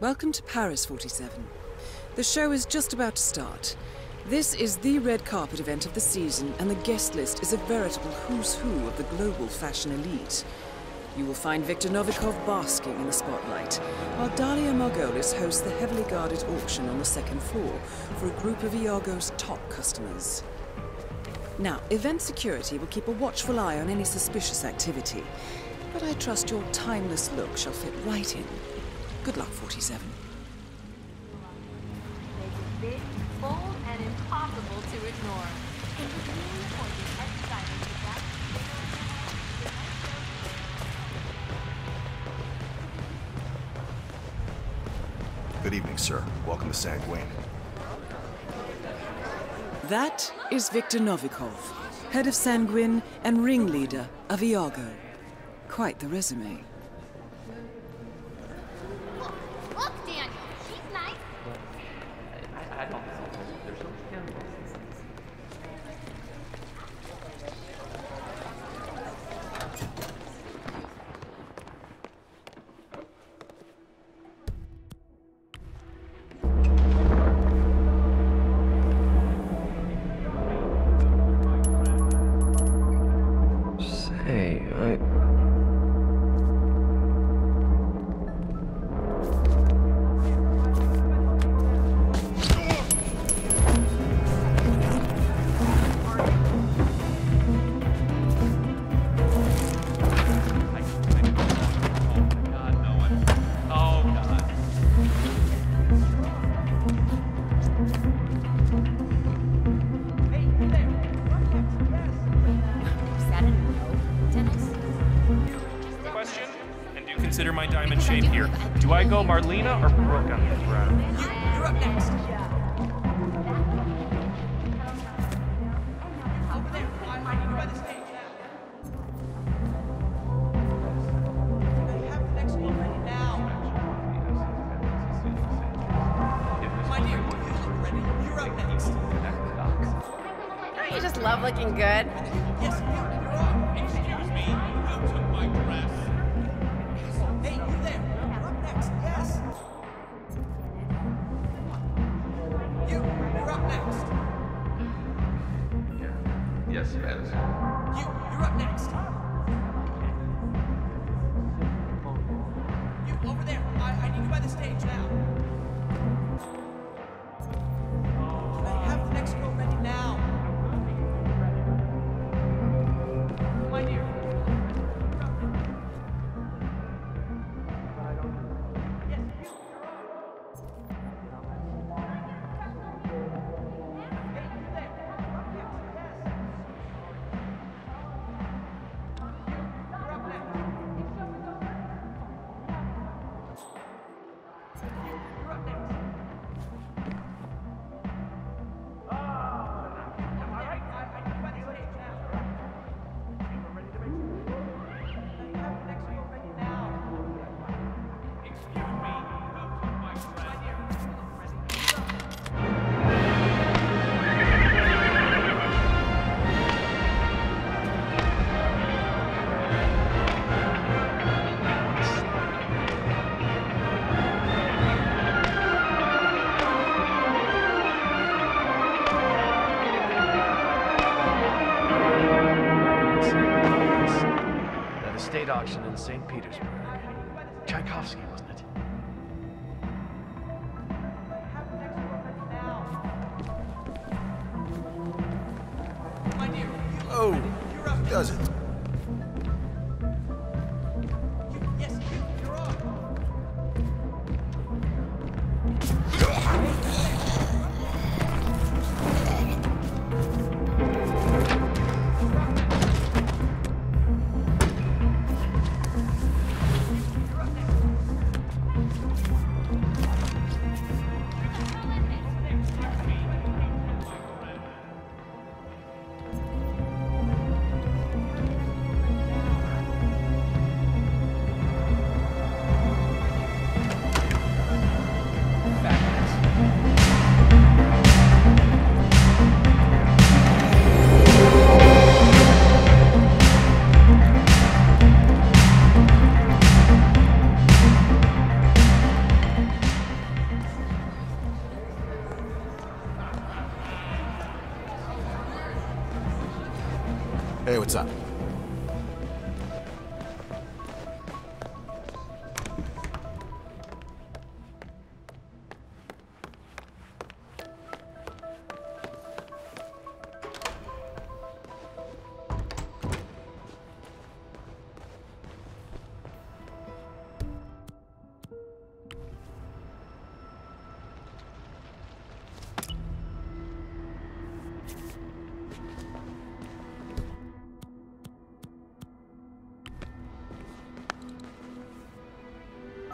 Welcome to Paris 47. The show is just about to start. This is the red carpet event of the season, and the guest list is a veritable who's who of the global fashion elite. You will find Viktor Novikov basking in the spotlight, while Dalia Margolis hosts the heavily guarded auction on the second floor for a group of Iago's top customers. Now, event security will keep a watchful eye on any suspicious activity, but I trust your timeless look shall fit right in. Good luck, 47. Make it big, bold, and impossible to ignore. In between or the excitement of that Good evening, sir. Welcome to Sanguine. That is Viktor Novikov, head of Sanguine and ringleader of Iago. Quite the resume. My here? Do I go Marlena or Brooke on this round? You're up next. Over there. I, I need you by the stage now. Yes, Spanish. You, you're up next. St. Petersburg. Tchaikovsky, wasn't it? Oh, does it? Hey, what's up?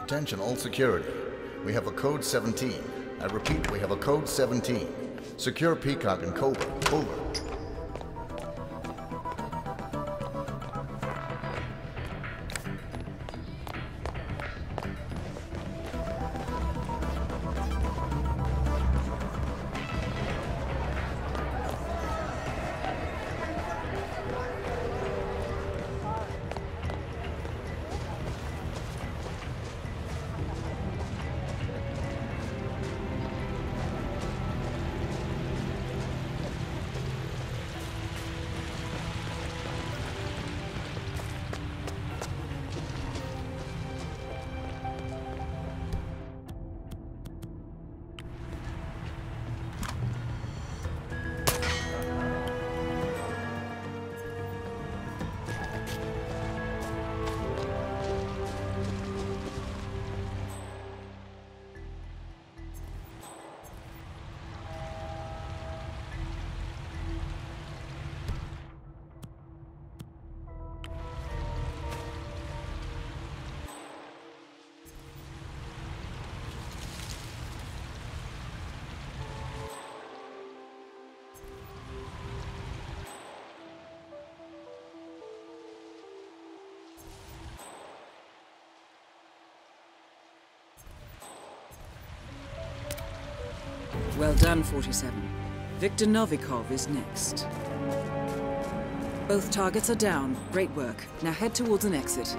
Attention all security. We have a code 17. I repeat, we have a code 17. Secure Peacock and Cobra. Over. Well done, 47. Viktor Novikov is next. Both targets are down. Great work. Now head towards an exit.